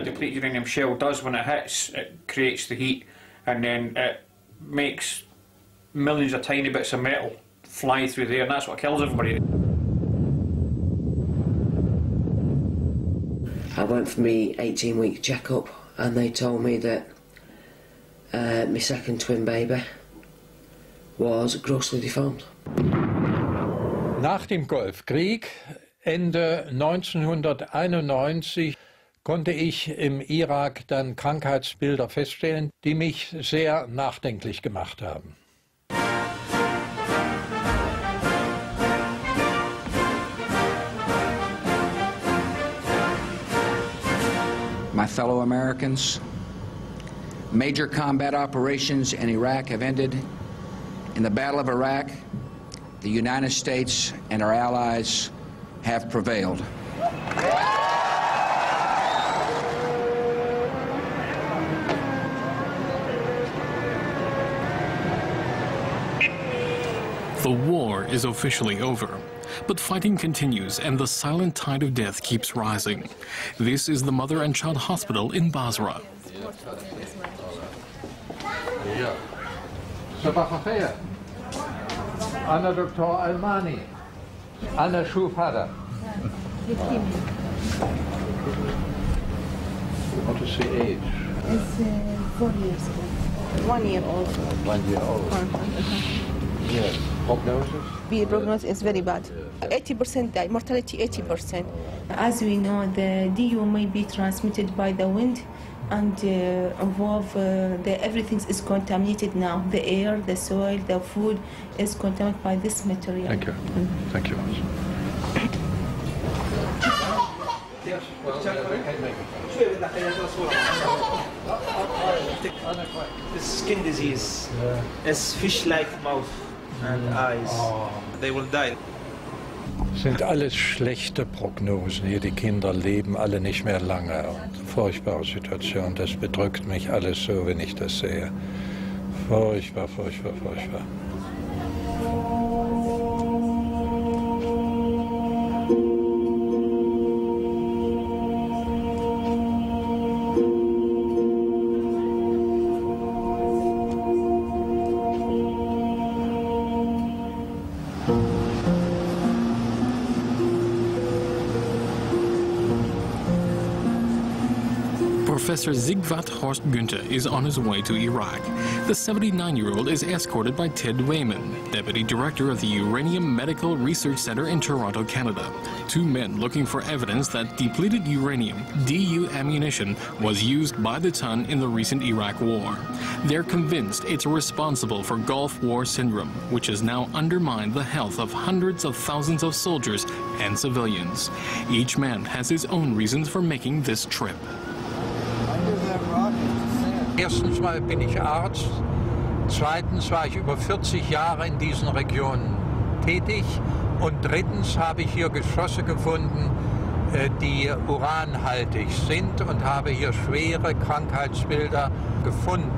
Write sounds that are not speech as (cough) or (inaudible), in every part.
a depleted uranium shell does when it hits, it creates the heat and then it makes millions of tiny bits of metal fly through there and that's what kills everybody. I went for my 18 week checkup and they told me that uh, my second twin baby was grossly deformed. Nach dem Golfkrieg Ende 1991 konnte ich im Irak dann Krankheitsbilder feststellen, die mich sehr nachdenklich gemacht haben. My fellow Americans, major combat operations in Iraq have ended. In the Battle of Iraq, the United States and our allies have prevailed. The war is officially over, but fighting continues and the silent tide of death keeps rising. This is the Mother and Child Hospital in Basra. صباح الخير أنا دكتور ألماني أنا شوف هذا What is the age? It's uh, four years old. One year old. One year old. Yes. Prognosis? The prognosis is very bad. 80% die, mortality 80%. As we know, the DU may be transmitted by the wind and uh, involve uh, the everything is contaminated now. The air, the soil, the food is contaminated by this material. Thank you. Thank you. Yes, well, we This skin disease is fish-like mouth and eyes. They will die. Sind alles schlechte Prognosen hier. Die Kinder leben alle nicht mehr lange. Und furchtbare Situation. Das bedrückt mich alles so, wenn ich das sehe. Furchtbar, furchtbar, furchtbar. Professor Siegwart Horst Günther is on his way to Iraq. The 79-year-old is escorted by Tedd Weyman, Deputy Director of the Uranium Medical Research Center in Toronto, Canada. Two men looking for evidence that depleted uranium, DU ammunition, was used by the ton in the recent Iraq war. They're convinced it's responsible for Gulf War syndrome, which has now undermined the health of hundreds of thousands of soldiers and civilians. Each man has his own reasons for making this trip. Erstens mal bin ich Arzt. Zweitens war ich über 40 Jahre in diesen Regionen tätig. Und drittens habe ich hier Geschosse gefunden, äh, die uranhaltig sind und habe hier schwere Krankheitsbilder gefunden.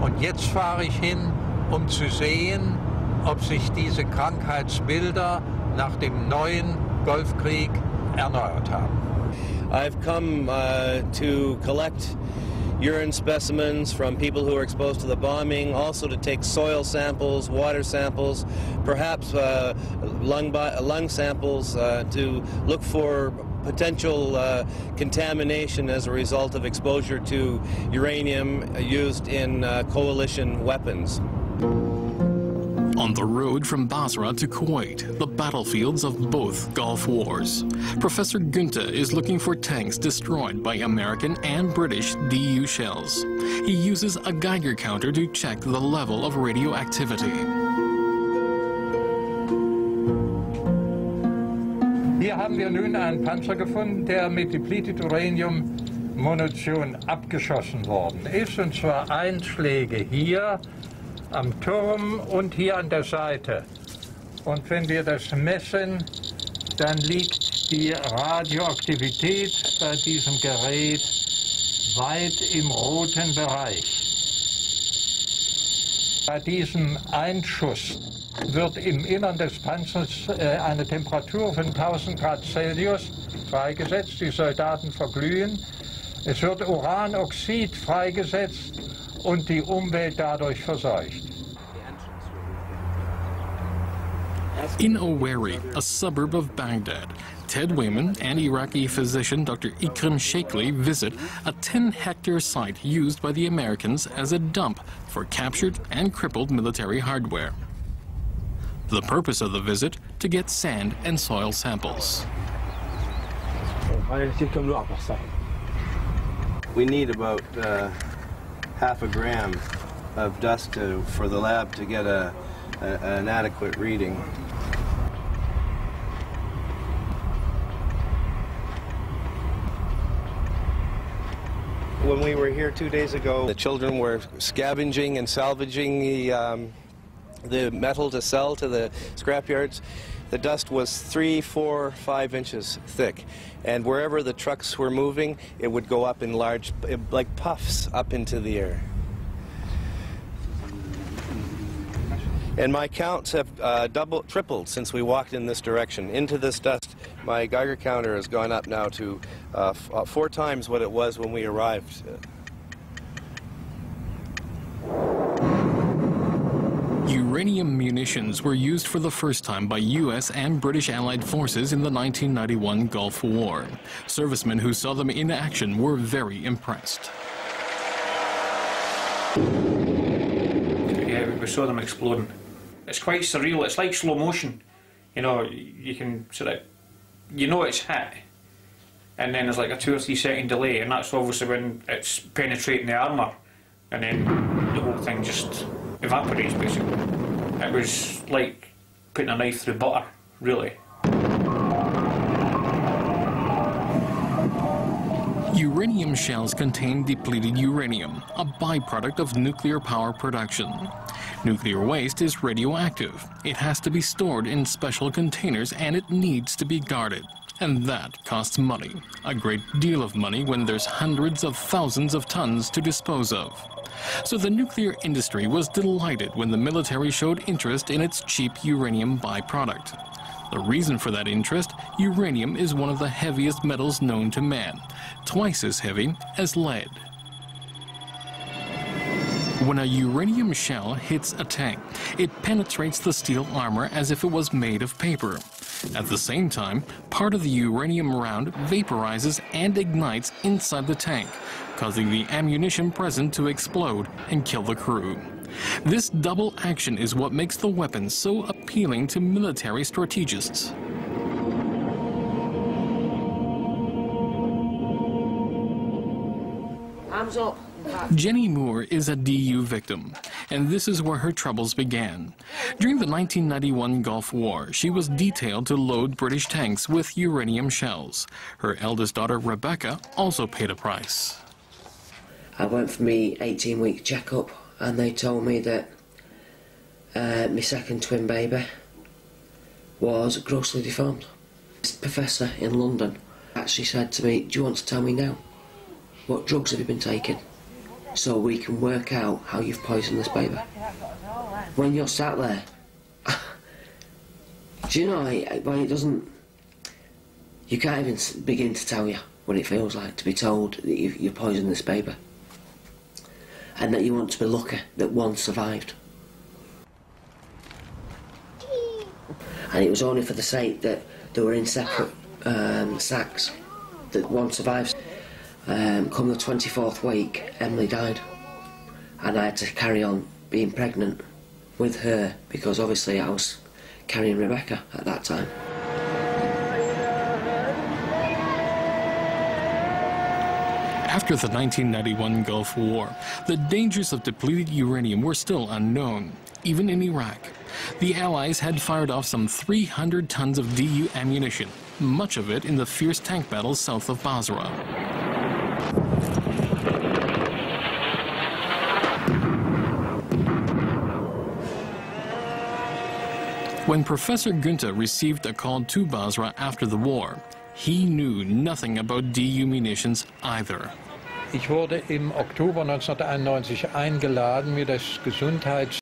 Und jetzt fahre ich hin, um zu sehen, ob sich diese Krankheitsbilder nach dem neuen Golfkrieg erneuert haben. I've come uh, to collect urine specimens from people who were exposed to the bombing, also to take soil samples, water samples, perhaps uh, lung, lung samples uh, to look for potential uh, contamination as a result of exposure to uranium used in uh, coalition weapons. On the road from Basra to Kuwait, the battlefields of both Gulf Wars, Professor Günther is looking for tanks destroyed by American and British DU shells. He uses a Geiger counter to check the level of radioactivity. Hier haben wir nun einen Panzer gefunden, der mit Depleted Uranium Munition abgeschossen worden ist. Und zwar Einschläge hier am Turm und hier an der Seite. Und wenn wir das messen, dann liegt die Radioaktivität bei diesem Gerät weit im roten Bereich. Bei diesem Einschuss wird im Innern des Panzers äh, eine Temperatur von 1000 Grad Celsius freigesetzt. Die Soldaten verglühen Es wird Uranoxid freigesetzt und die Umwelt dadurch verseucht. In Oweri, a suburb of Baghdad, Tedd Weyman and Iraqi physician Dr. Ikrim Sheikhli visit a 10-hectare site used by the Americans as a dump for captured and crippled military hardware. The purpose of the visit, to get sand and soil samples. We need about uh, half a gram of dust to, for the lab to get a, a, an adequate reading. When we were here two days ago, the children were scavenging and salvaging the, um, the metal to sell to the scrapyards. The dust was three, four, five inches thick. And wherever the trucks were moving, it would go up in large, like puffs up into the air. And my counts have uh, double, tripled since we walked in this direction. Into this dust, my Geiger counter has gone up now to uh, uh, four times what it was when we arrived. Uranium munitions were used for the first time by U.S. and British Allied forces in the 1991 Gulf War. Servicemen who saw them in action were very impressed. Yeah, we saw them exploding. It's quite surreal. It's like slow motion. You know, you can sort of, you know it's hit, and then there's like a two or three second delay, and that's obviously when it's penetrating the armour, and then the whole thing just evaporates basically. It was like putting a knife through butter, really. Uranium shells contain depleted uranium, a byproduct of nuclear power production. Nuclear waste is radioactive. It has to be stored in special containers and it needs to be guarded. And that costs money. A great deal of money when there's hundreds of thousands of tons to dispose of. So the nuclear industry was delighted when the military showed interest in its cheap uranium byproduct. The reason for that interest, uranium is one of the heaviest metals known to man, twice as heavy as lead. When a uranium shell hits a tank, it penetrates the steel armor as if it was made of paper. At the same time, part of the uranium round vaporizes and ignites inside the tank, causing the ammunition present to explode and kill the crew. This double action is what makes the weapon so appealing to military strategists. Jenny Moore is a DU victim, and this is where her troubles began. During the 1991 Gulf War, she was detailed to load British tanks with uranium shells. Her eldest daughter, Rebecca, also paid a price. I went for my 18 week checkup and they told me that uh, my second twin baby was grossly deformed. This professor in London actually said to me, Do you want to tell me now? What drugs have you been taking? So we can work out how you've poisoned this baby. When you're sat there, (laughs) do you know, when it doesn't, you can't even begin to tell you what it feels like to be told that you, you poisoned this baby and that you want to be lucky that one survived. And it was only for the sake that they were in separate um, sacks that one survived. Um, come the 24th week, Emily died, and I had to carry on being pregnant with her because obviously I was carrying Rebecca at that time. After the 1991 Gulf War, the dangers of depleted uranium were still unknown, even in Iraq. The Allies had fired off some 300 tons of DU ammunition, much of it in the fierce tank battles south of Basra. When Professor Günther received a call to Basra after the war, he knew nothing about DU munitions either. Ich wurde im Oktober 1991 eingeladen, mir das Gesundheits